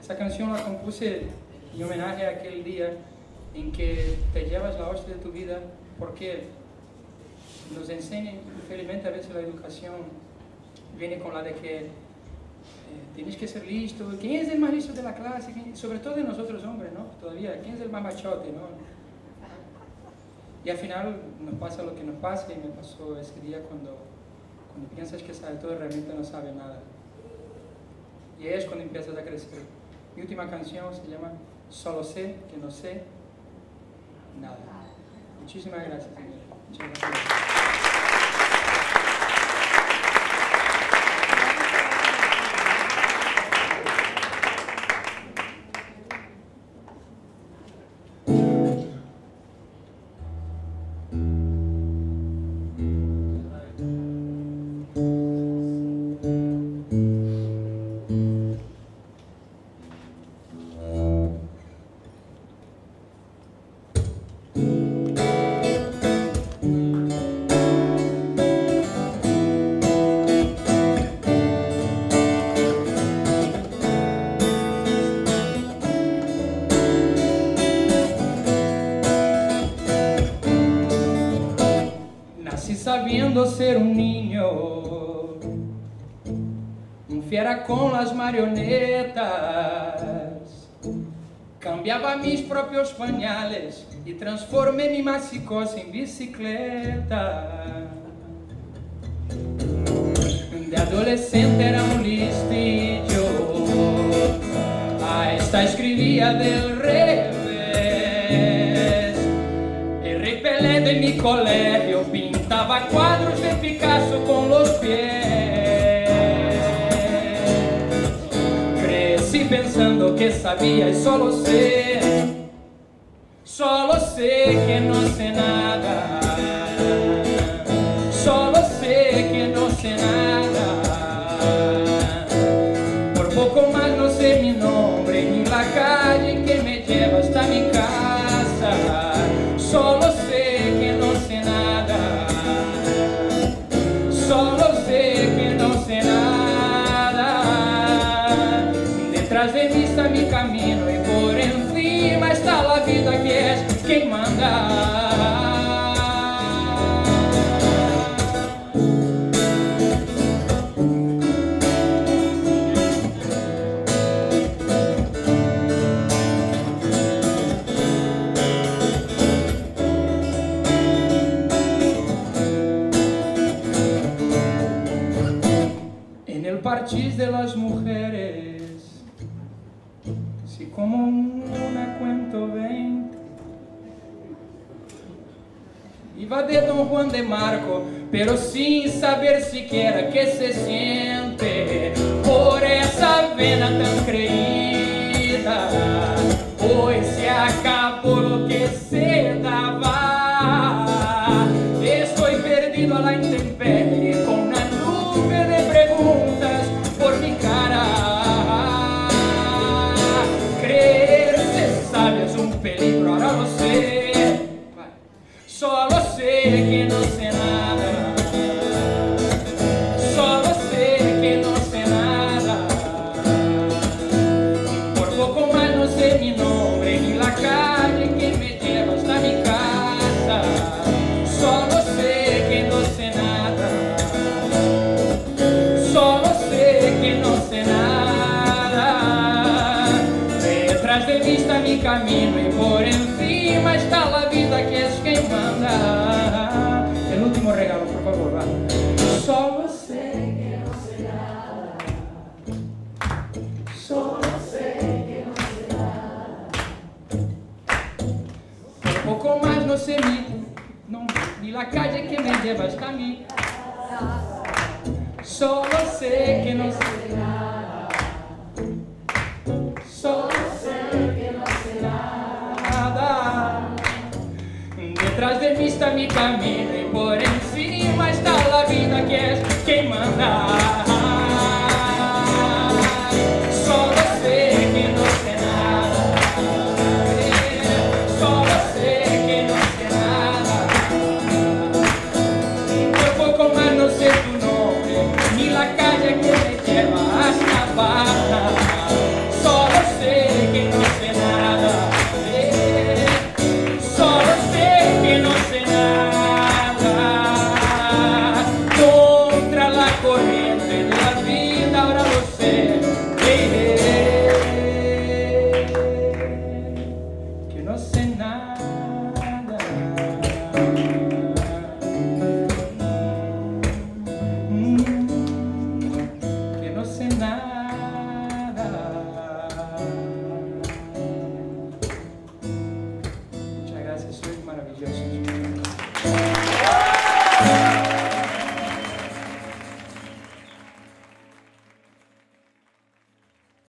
Essa canção la compuse em homenagem àquele dia em que te llevas a hostia de tu vida, porque nos enseña, infelizmente a veces la educación viene con la de que eh, tienes que ser listo, ¿quién es el más listo de la clase? ¿Quién- Sobre todo de nosotros hombres, ¿no? Todavía, ¿quién es el más machote, no? Y al final nos pasa lo que nos pasa y me pasó ese día cuando, cuando piensas que sabes todo realmente no sabes nada. Y es cuando empiezas a crecer. Mi última canción se llama Solo sé que no sé nada. Muchísimas gracias, señor. Muchas gracias. Fiera con las marionetas. Cambiaba mis propios pañales y transformé mi macicosa en bicicleta. De adolescente era un listillo, a esta escribía del revés. El rey Pelé de mi colegio pintaba cuadros de Picasso con los pies. Pensando que sabía y solo sé, solo sé que no sé nada. Está mi camino y por encima está la vida que es quien manda. Parchís de las mujeres, como una cuento veinte, iba de Don Juan de Marco, pero sin saber siquiera qué se siente por esa vena tan creída. Hoy se acabó lo que se daba. Estoy perdido a la intemperie que no sé nada. Detrás de mí está mi camino y por encima está la vida que es quien manda. El último regalo, por favor, va. Solo sé que no sé nada. Solo sé que no sé nada. Por poco más no ni, no, ni la calle que me lleva hasta mí. Solo sé que no sé nada. Solo sé que no sé nada. Detrás de mí está mi camino y por encima está la vida que manda.